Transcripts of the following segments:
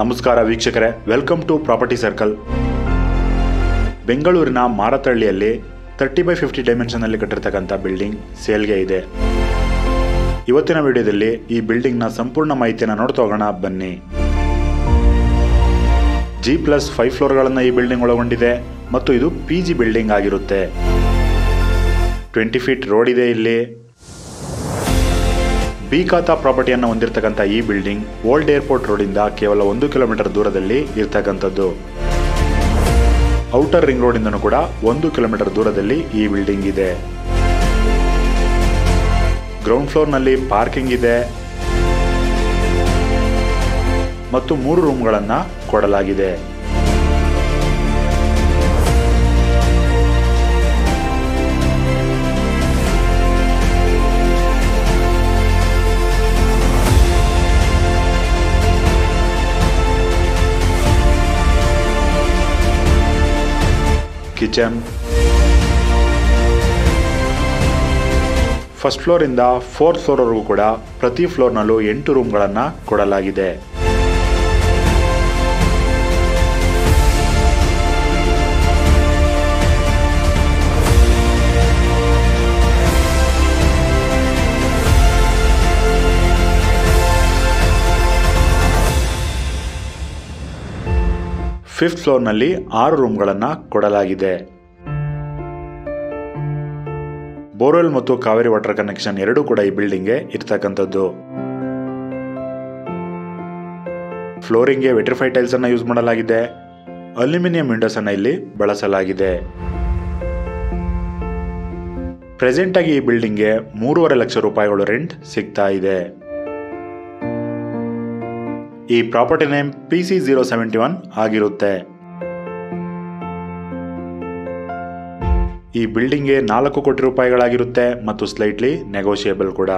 ನಮಸ್ಕಾರ ವೀಕ್ಷಕರೇ. Welcome to property circle ಬೆಂಗಳೂರಿನ ಮಾರತಹಳ್ಳಿಯಲ್ಲಿ ತರ್ಟಿ ಬೈ ಫಿಫ್ಟಿ ಡೈಮೆನ್ಷನಲ್ಲಿ ಕಟ್ಟಿರ್ತಕ್ಕಂಥ ಬಿಲ್ಡಿಂಗ್ ಸೇಲ್ಗೆ ಇದೆ. ಇವತ್ತಿನ ವಿಡಿಯೋದಲ್ಲಿ ಈ ಬಿಲ್ಡಿಂಗ್ನ ಸಂಪೂರ್ಣ ಮಾಹಿತಿಯನ್ನು ನೋಡ್ತಾ ಹೋಗೋಣ, ಬನ್ನಿ. ಜಿ ಪ್ಲಸ್ ಫೈವ್ ಫ್ಲೋರ್ಗಳನ್ನು ಈ ಬಿಲ್ಡಿಂಗ್ ಒಳಗೊಂಡಿದೆ ಮತ್ತು ಇದು ಪಿ ಜಿ ಬಿಲ್ಡಿಂಗ್ ಆಗಿರುತ್ತೆ. ಟ್ವೆಂಟಿ ಫೀಟ್ ರೋಡ್ ಇದೆ ಇಲ್ಲಿ. ಬಿ ಖಾತಾ ಪ್ರಾಪರ್ಟಿಯನ್ನು ಹೊಂದಿರತಕ್ಕಂಥ ಈ ಬಿಲ್ಡಿಂಗ್ ಓಲ್ಡ್ ಏರ್ಪೋರ್ಟ್ ರೋಡಿಂದ ಕೇವಲ ಒಂದು ಕಿಲೋಮೀಟರ್ ದೂರದಲ್ಲಿ ಇರ್ತಕ್ಕಂಥದ್ದು. ಔಟರ್ ರಿಂಗ್ ರೋಡಿಂದನೂ ಕೂಡ ಒಂದು ಕಿಲೋಮೀಟರ್ ದೂರದಲ್ಲಿ ಈ ಬಿಲ್ಡಿಂಗ್ ಇದೆ. ಗ್ರೌಂಡ್ ಫ್ಲೋರ್ನಲ್ಲಿ ಪಾರ್ಕಿಂಗ್ ಇದೆ. ಮತ್ತು ಮೂರು ರೂಮ್ಗಳನ್ನು ಕೊಡಲಾಗಿದೆ. ಕಿಚನ್ ಫಸ್ಟ್ ಫ್ಲೋರಿಂದ ಫೋರ್ತ್ ಫ್ಲೋರ್ವರೆಗೂ ಕೂಡ ಪ್ರತಿ ಫ್ಲೋರ್ನಲ್ಲೂ ಎಂಟು ರೂಮ್ಗಳನ್ನು ಕೊಡಲಾಗಿದೆ. ಫಿಫ್ತ್ ಫ್ಲೋರ್ನಲ್ಲಿ ಆರು ರೂಮ್ಗಳನ್ನು ಕೊಡಲಾಗಿದೆ. ಬೋರ್ವೆಲ್ ಮತ್ತು ಕಾವೇರಿ ವಾಟರ್ ಕನೆಕ್ಷನ್ ಎರಡೂ ಕೂಡ ಈ ಬಿಲ್ಡಿಂಗ್ಗೆ ಇರ್ತಕ್ಕಂಥದ್ದು. ಫ್ಲೋರಿಂಗ್ಗೆ ವೆಟ್ರಿಫೈ ಟೈಲ್ಸ್ ಅನ್ನು ಯೂಸ್ ಮಾಡಲಾಗಿದೆ. ಅಲ್ಯೂಮಿನಿಯಂ ವಿಂಡೋಸ್ ಅನ್ನು ಇಲ್ಲಿ ಬಳಸಲಾಗಿದೆ. ಪ್ರೆಸೆಂಟ್ ಆಗಿ ಈ ಬಿಲ್ಡಿಂಗ್ಗೆ ಮೂರುವರೆ ಲಕ್ಷ ರೂಪಾಯಿಗಳು ರೆಂಟ್ ಸಿಗ್ತಾ ಇದೆ. ಈ property name P C zero seventy one ಆಗಿರುತ್ತೆ. ಈ ಬಿಲ್ಡಿಂಗ್ಗೆ ನಾಲ್ಕು ಕೋಟಿ ರೂಪಾಯಿಗಳಾಗಿರುತ್ತೆ ಮತ್ತು ಸ್ಲೈಟ್ಲಿ ನೆಗೋಷಿಯೇಬಲ್ ಕೂಡ.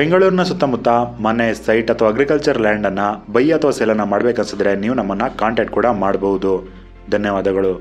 ಬೆಂಗಳೂರಿನ ಸುತ್ತಮುತ್ತ ಮನೆ ಸೈಟ್ ಅಥವಾ ಅಗ್ರಿಕಲ್ಚರ್ ಲ್ಯಾಂಡನ್ನು ಬೈ ಅಥವಾ ಸೇಲನ್ನು ಮಾಡಬೇಕನ್ಸಿದ್ರೆ ನೀವು ನಮ್ಮನ್ನು ಕಾಂಟ್ಯಾಕ್ಟ್ ಕೂಡ ಮಾಡಬಹುದು ಧನ್ಯವಾದಗಳು.